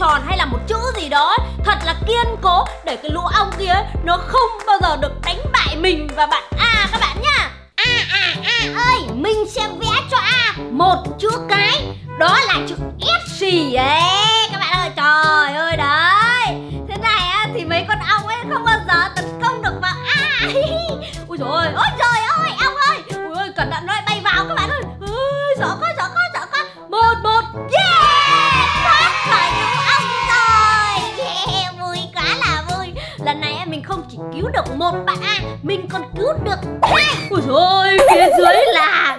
tròn hay là một chữ gì đó ấy, thật là kiên cố để cái lũ ong kia ấy, nó không bao giờ được đánh bại mình và bạn A các bạn nhá. A A A ơi, mình sẽ vẽ cho A một chữ cái, đó là chữ S gì ấy các bạn ơi. Trời ơi đấy. Thế này á thì mấy con ong ấy không bao giờ tấn công được vào A. Ui rồi ôi trời được. Hai Ôi trời ơi, phía dưới là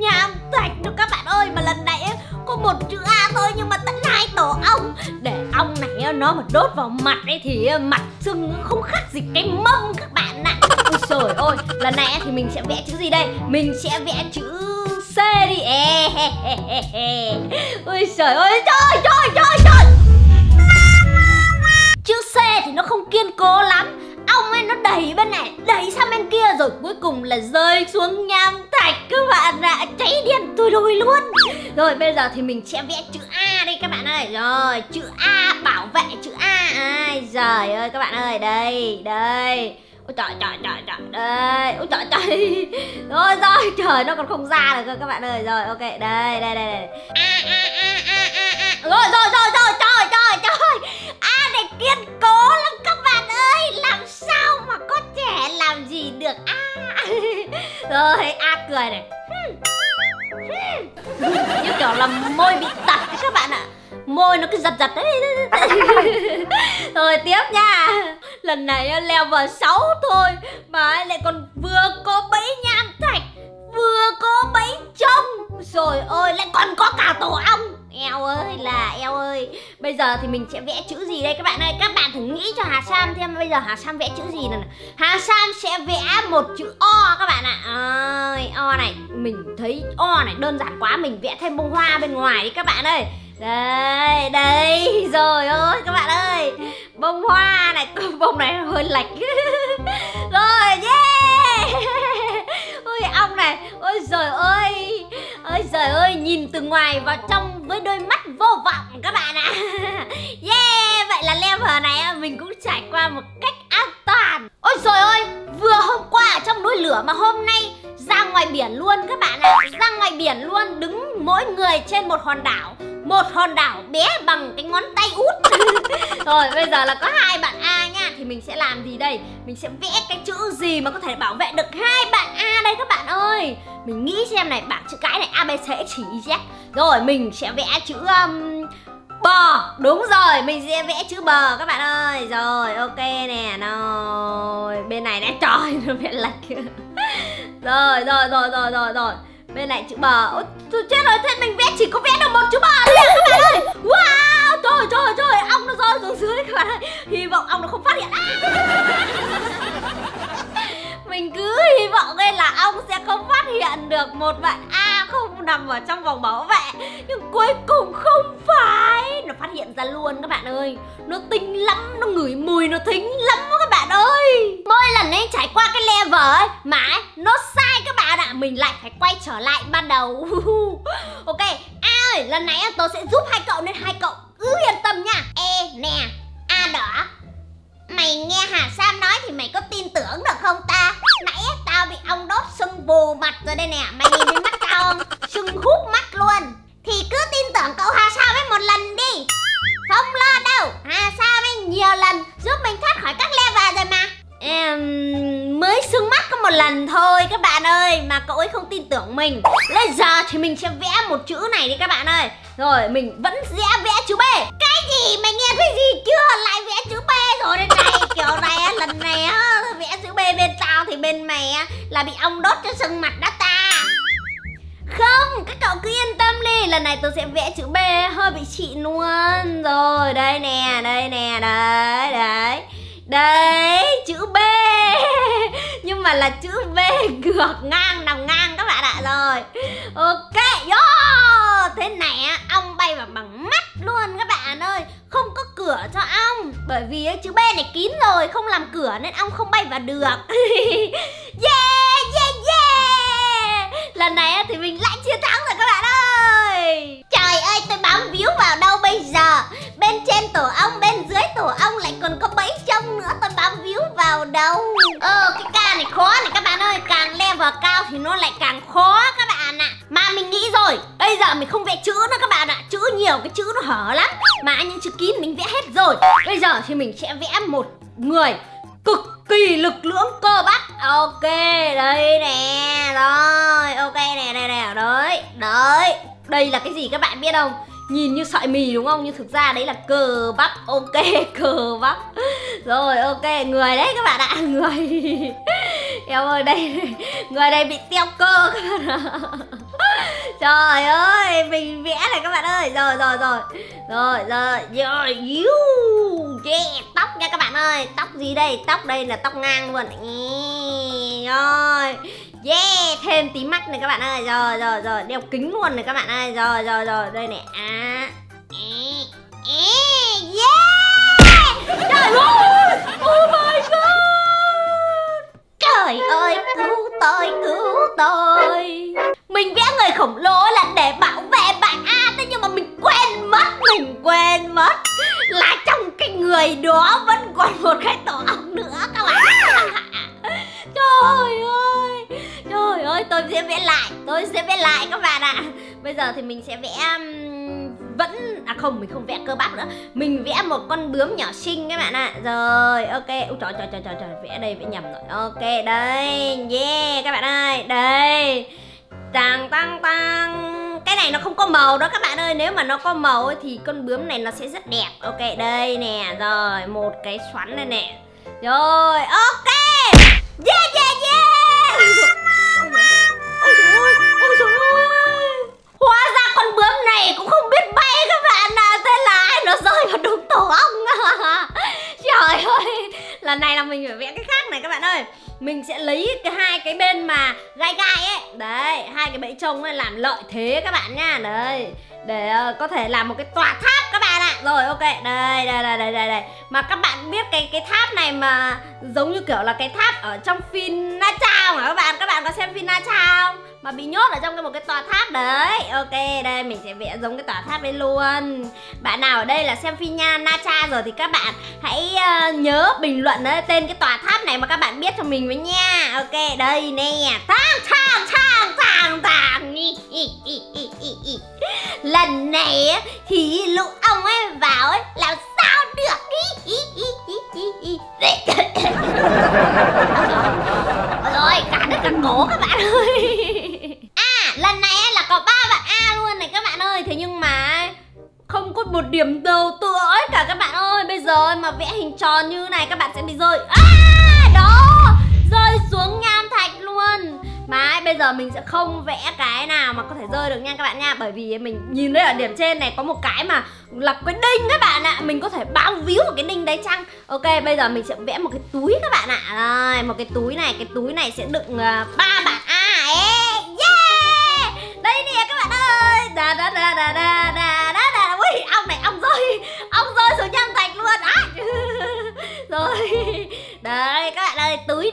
nham thạch đó các bạn ơi. Mà lần này có một chữ A thôi nhưng mà tận hai tổ ong. Để ong này nó mà đốt vào mặt ấy thì ờ, mặt sưng không khác gì cái mông các bạn ạ. Ôi trời ơi, lần này thì mình sẽ vẽ chữ gì đây? Mình sẽ vẽ chữ C đi. E. Ôi trời ơi, trời trời trời trời. Chữ C thì nó không kiên cố lắm. Ong ấy nó đẩy bên này, đẩy sang bên kia Rồi cuối cùng là rơi xuống nham thạch. Các bạn ạ Cháy đen tôi đôi luôn. Rồi bây giờ thì mình sẽ vẽ chữ A đi các bạn ơi. Rồi chữ A bảo vệ chữ A. Ai giời ơi các bạn ơi Đây, đây. Ôi trời trời trời trời đây. Ôi trời trời. Rồi rồi trời nó còn không ra được cơ các bạn ơi. Rồi ok đây đây đây đây. A A A A A A. Rồi rồi rồi rồi trời trời trời. A này kiên cố lắm các bạn ơi. Làm sao mà có trẻ làm gì được? A. Rồi, A cười này. Hmm. Hmm. Như kiểu là môi bị tật các bạn ạ. Môi nó cứ giật giật đấy. Rồi, tiếp nha. Lần này leo vào 6 thôi, Mà lại còn vừa có bẫy nham thạch, Vừa có bẫy trông. Rồi ơi, lại còn có cả tổ ong. Eo ơi là eo ơi. Bây giờ thì mình sẽ vẽ chữ gì đây các bạn ơi? Các bạn thử nghĩ cho Hà Sam thêm. Bây giờ Hà Sam vẽ chữ gì nào Hà Sam sẽ vẽ một chữ O các bạn ạ. Ơi, O này Mình thấy O này đơn giản quá. Mình vẽ thêm bông hoa bên ngoài đi các bạn ơi. Đây, đây Rồi ơi các bạn ơi. Bông hoa này, bông này hơi lệch. Rồi, yeah. Ôi ong này. Ôi giời ơi. Ôi giời ơi Nhìn từ ngoài vào trong với đôi mắt vô vọng các bạn ạ. Yeah Vậy là level này mình cũng trải qua một cách an toàn. Ôi trời ơi Vừa hôm qua ở trong núi lửa mà hôm nay ra ngoài biển luôn các bạn ạ. Ra ngoài biển luôn Đứng mỗi người trên một hòn đảo. Một hòn đảo bé bằng cái ngón tay út. Rồi bây giờ là có hai bạn A nha Thì mình sẽ làm gì đây? Mình sẽ vẽ cái chữ gì mà có thể bảo vệ được hai bạn A đây các bạn ơi? Mình nghĩ xem này bảng chữ cái này A, B, C, chỉ Z. Rồi mình sẽ vẽ chữ um, Bò Đúng rồi mình sẽ vẽ chữ bờ các bạn ơi. Rồi ok nè. Rồi Bên này đã trời nó vẽ lệch. Rồi rồi rồi rồi rồi rồi. Bên này chữ bờ. Ôi chết rồi thế mình vẽ chỉ có vẽ được một chữ bờ thôi các bạn ơi. Wow trời trời trời ong nó rơi xuống dưới các bạn ơi. Hy vọng ong nó không phát hiện. à. Mình cứ hy vọng đây là ông sẽ không phát hiện được một bạn A không nằm ở trong vòng bảo vệ. Nhưng cuối cùng không phải. Nó phát hiện ra luôn các bạn ơi. Nó tinh lắm, nó ngửi mùi nó thính lắm các bạn ơi. Mỗi lần ấy trải qua cái level ấy Mà ấy, nó sai các bạn ạ. Mình lại phải quay trở lại ban đầu. Ok, A ơi, lần này tôi sẽ giúp hai cậu nên hai cậu cứ yên tâm nha. E nè, A đỏ. Mày nghe Hà Sam nói thì mày có tin tưởng được không ta? Nãy tao bị ong đốt sưng vù mặt rồi đây nè, Mày nhìn lên mắt tao không? Sưng hút mắt luôn. Thì cứ tin tưởng cậu Hà Sam ấy một lần đi. Không lo đâu, Hà Sam ấy nhiều lần giúp mình thoát khỏi các level rồi mà. Em, mới sưng mắt có một lần thôi các bạn ơi, Mà cậu ấy không tin tưởng mình. Bây giờ thì mình sẽ vẽ một chữ này đi các bạn ơi. Rồi, mình vẫn sẽ vẽ chữ B. Cái gì, mày nghe thấy gì chưa? Lại Là bị ong đốt cho sưng mặt đó ta. Không, các cậu cứ yên tâm đi Lần này tôi sẽ vẽ chữ B hơi bị chị luôn. Rồi, đây nè, đây nè, đấy, đấy. Đấy, chữ B. Nhưng mà là chữ B ngược ngang, nằm ngang các bạn ạ Rồi, ok, yo Thế này á, ong bay vào bằng mắt luôn các bạn ơi. Không có cửa cho ong Bởi vì chữ B này kín rồi, không làm cửa nên ong không bay vào được. Yeah! Lần này thì mình lại chiến thắng rồi các bạn ơi. Trời ơi, tôi bám víu vào đâu bây giờ? Bên trên tổ ong, bên dưới tổ ong lại còn có bẫy đâu? Ờ cái ca này khó này các bạn ơi, Càng level cao thì nó lại càng khó các bạn ạ. Mà mình nghĩ rồi, Bây giờ mình không vẽ chữ nữa các bạn ạ. Chữ nhiều, cái chữ nó hở lắm. Mà những chữ kín mình vẽ hết rồi. Bây giờ thì mình sẽ vẽ một người cực kỳ lực lưỡng cơ bắp. Ok, đây nè, Rồi, ok nè nè nè, Đấy đấy. Đây là cái gì các bạn biết không? Nhìn như sợi mì đúng không? Nhưng thực ra đấy là cờ bắp. Ok, cờ bắp. Rồi, ok, người đấy các bạn ạ, Người. Em ơi, đây, Người này bị teo cơ các bạn ạ. Trời ơi Mình vẽ này các bạn ơi. Rồi rồi rồi. Rồi rồi. Rồi you. Yeah Tóc nha các bạn ơi. Tóc gì đây? Tóc đây là tóc ngang luôn. Rồi. Yeah, thêm tí mắt này các bạn ơi. Rồi, rồi, rồi, đeo kính luôn này các bạn ơi. Rồi, rồi, rồi, đây này À, Yeah. Trời ơi, oh my god. Còn một cái tổ ong nữa các bạn. Trời ơi Trời ơi, tôi sẽ vẽ lại, Tôi sẽ vẽ lại các bạn ạ. À. Bây giờ thì mình sẽ vẽ Vẫn À không, mình không vẽ cơ bắp nữa. Mình vẽ một con bướm nhỏ xinh các bạn ạ. À. Rồi, ok. Ui trời trời trời trời trời, Vẽ đây vẽ nhầm rồi. Ok, đây, Yeah, các bạn ơi, Đây. Tăng tăng tăng Cái này nó không có màu đó các bạn ơi. Nếu mà nó có màu ấy, thì con bướm này nó sẽ rất đẹp. Ok đây nè. Rồi một cái xoắn đây nè. Rồi ok. Yeah yeah yeah. Ôi trời ơi Ôi trời ơi. Hóa ra con bướm này cũng không biết bay các bạn à. Thế là ai nó rơi vào đúng tổ ong? Trời ơi. Lần này là mình phải vẽ cái khác này các bạn ơi mình sẽ lấy cái hai cái bên mà gai gai ấy. Đấy hai cái bẫy trông ấy làm lợi thế các bạn nha. Đấy để uh, có thể làm một cái tòa tháp các bạn ạ. Rồi ok. Đây đây đây đây đây đây. Mà các bạn biết cái cái tháp này mà giống như kiểu là cái tháp ở trong phim Na Chao hả các bạn? Các bạn có xem phim Na Chao mà bị nhốt ở trong cái một cái tòa tháp đấy. Ok đây mình sẽ vẽ giống cái tòa tháp đấy luôn. Bạn nào ở đây là xem phim nha Na Cha rồi thì các bạn hãy uh, nhớ bình luận đấy tên cái tòa tháp này mà các bạn biết cho mình với nha. Ok đây nè. Thang thang thang thang thang lần này thì lũ ông ấy vào ấy làm sao được? Rồi cả đất cả cổ các bạn ơi. Một điểm đầu tựa ấy. Cả các bạn ơi bây giờ mà vẽ hình tròn như này các bạn sẽ bị rơi. À đó rơi xuống nham thạch luôn. Mà bây giờ mình sẽ không vẽ cái nào mà có thể rơi được nha các bạn nha. Bởi vì mình nhìn thấy ở điểm trên này có một cái mà là cái đinh các bạn ạ. Mình có thể bao víu một cái đinh đấy chăng? Ok bây giờ mình sẽ vẽ một cái túi các bạn ạ. Rồi một cái túi này, cái túi này sẽ đựng uh, ba bạn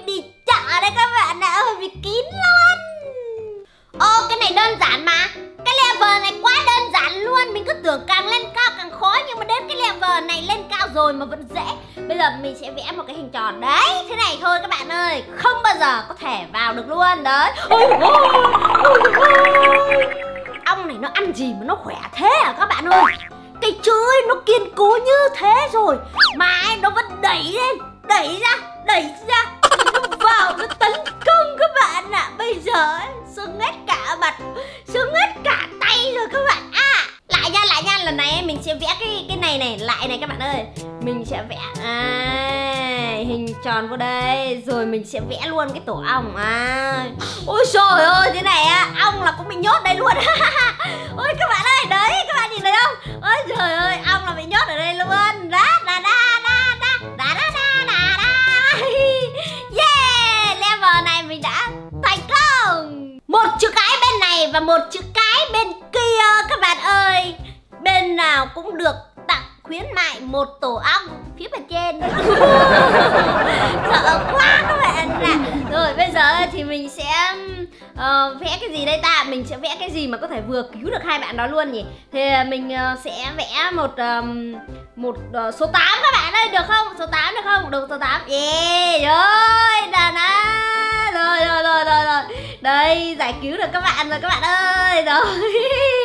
đi chợ đấy các bạn ạ. Bị kín luôn. Ô cái này đơn giản mà. Cái level này quá đơn giản luôn. Mình cứ tưởng càng lên cao càng khó Nhưng mà đến cái level này lên cao rồi mà vẫn dễ. Bây giờ mình sẽ vẽ một cái hình tròn Đấy. Thế này thôi các bạn ơi. Không bao giờ có thể vào được luôn. Đấy. Ôi, ôi, ôi, ôi. Ong này nó ăn gì mà nó khỏe thế à các bạn ơi? Cái chữ ấy nó kiên cố như thế rồi. Mà nó vẫn đẩy lên Đẩy ra Đẩy ra. Nó nó tấn công các bạn ạ. À. Bây giờ sưng hết cả mặt Sưng hết cả tay rồi các bạn À lại nha lại nha lần này mình sẽ vẽ cái cái này này lại này các bạn ơi. Mình sẽ vẽ à, hình tròn vào đây Rồi mình sẽ vẽ luôn cái tổ ong. À. Ôi trời ơi thế này á Ong là cũng bị nhốt đây luôn. Ôi các bạn ơi đấy các bạn nhìn thấy không? Ôi trời ơi ong là bị nhốt ở đây luôn. Đó đà đó. Một chữ cái bên kia các bạn ơi. Bên nào cũng được khuyến mại một tổ ong phía bên trên. Sợ quá các bạn ạ. Rồi bây giờ thì mình sẽ uh, vẽ cái gì đây ta? Mình sẽ vẽ cái gì mà có thể vừa cứu được hai bạn đó luôn nhỉ? Thì mình uh, sẽ vẽ một um, một uh, số 8 các bạn ơi được không? Số 8 được không? Đúng số 8 Yeah rồi đàn á Rồi rồi rồi rồi rồi. Đây giải cứu được các bạn rồi các bạn ơi. Rồi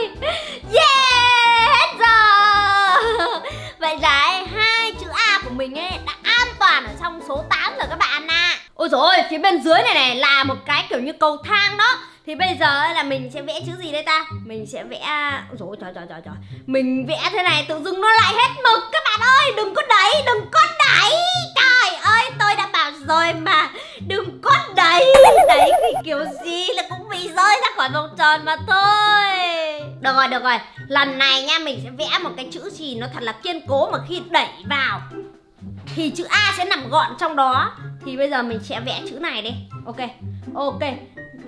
Vậy giải hai chữ A của mình ấy đã an toàn ở trong số 8 rồi các bạn ạ. À. Ôi dồi ôi, phía bên dưới này này là một cái kiểu như cầu thang đó. Thì bây giờ là mình sẽ vẽ chữ gì đây ta? Mình sẽ vẽ, Ôi dồi trời trời trời trời. Mình vẽ thế này tự dưng nó lại hết mực. Các bạn ơi, đừng có đẩy, đừng có đẩy. Trời ơi, tôi đã bảo rồi mà. Đừng có đẩy. Đẩy thì kiểu gì là cũng bị rơi ra khỏi vòng tròn mà thôi. Được rồi được rồi. Lần này nha, mình sẽ vẽ một cái chữ gì nó thật là kiên cố Mà khi đẩy vào Thì chữ A sẽ nằm gọn trong đó. Thì bây giờ mình sẽ vẽ chữ này đi. Ok Ok.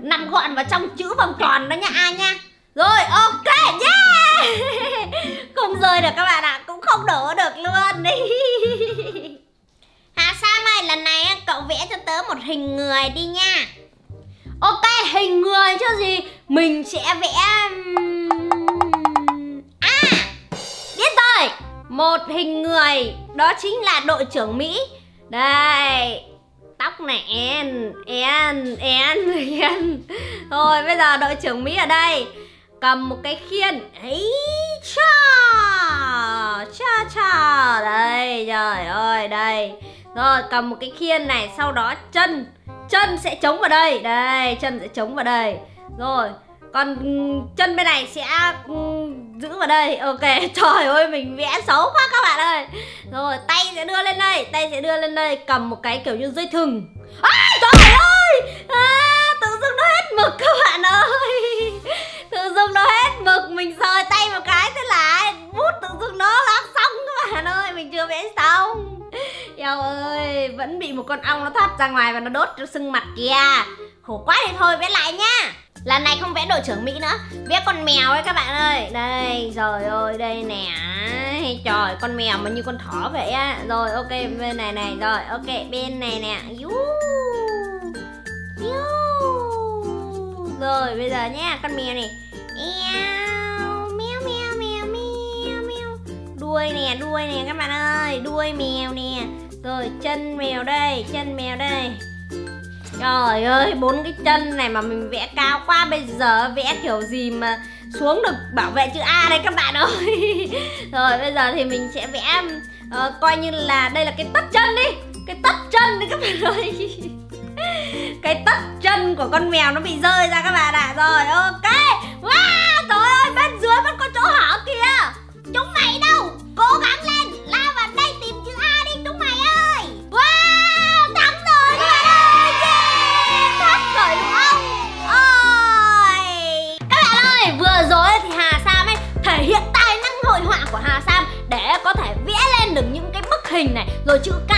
Nằm gọn vào trong chữ vòng tròn đó nha, A nha. Rồi, ok, yeah! Không rơi được các bạn ạ, cũng không đổ được luôn. Đi Hà Sam ơi, lần này cậu vẽ cho tớ một hình người đi nha. Ok, hình người chứ gì? Mình sẽ vẽ một hình người, đó chính là đội trưởng Mỹ. Đây, tóc này en en en en. Thôi, bây giờ đội trưởng mỹ ở đây. Cầm một cái khiên. Ấy cha cha cha. Đây, trời ơi, đây. Rồi, cầm một cái khiên này, sau đó chân chân sẽ chống vào đây. Đây, chân sẽ chống vào đây. Rồi còn chân bên này sẽ ừ, giữ vào đây. Ok trời ơi mình vẽ xấu quá các bạn ơi. Rồi tay sẽ đưa lên đây tay sẽ đưa lên đây cầm một cái kiểu như dây thừng. À trời ơi! À, tự dưng nó hết mực các bạn ơi. tự dưng nó hết mực mình sờ tay một cái thế là bút tự dưng nó lắc xong các bạn ơi mình chưa vẽ xong Eo ơi vẫn bị một con ong nó thoát ra ngoài và nó đốt cho sưng mặt kìa. Khổ quá thì thôi vẽ lại nha Lần này không vẽ đội trưởng Mỹ nữa Vẽ con mèo ấy các bạn ơi. Đây, rồi ơi, đây nè. Trời, con mèo mà như con thỏ vậy á. Rồi, ok, bên này này Rồi, ok, bên này nè. Rồi, bây giờ nha, con mèo này. Eo, mèo, mèo, mèo, mèo, mèo Đuôi nè, đuôi nè các bạn ơi Đuôi mèo nè. Rồi, chân mèo đây, chân mèo đây. Trời ơi, bốn cái chân này mà mình vẽ cao quá Bây giờ vẽ kiểu gì mà xuống được bảo vệ chữ A đây các bạn ơi. Rồi bây giờ thì mình sẽ vẽ uh, Coi như là đây là cái tất chân đi Cái tất chân đi các bạn ơi. Cái tất chân của con mèo nó bị rơi ra các bạn ạ. À. Rồi ok. Wow, trời ơi, bên dưới vẫn có chỗ hở kìa. Chúng mày đâu, cố gắng lên Lao vào đây tìm chữ A đi chúng mày ơi. Wow, thắng rồi các bạn ơi. Yeah, thoát khỏi đúng không? Ôi. Các bạn ơi, vừa rồi thì Hà Sam ấy thể hiện tài năng hội họa của Hà Sam Để có thể vẽ lên được những cái bức hình này Rồi chữ k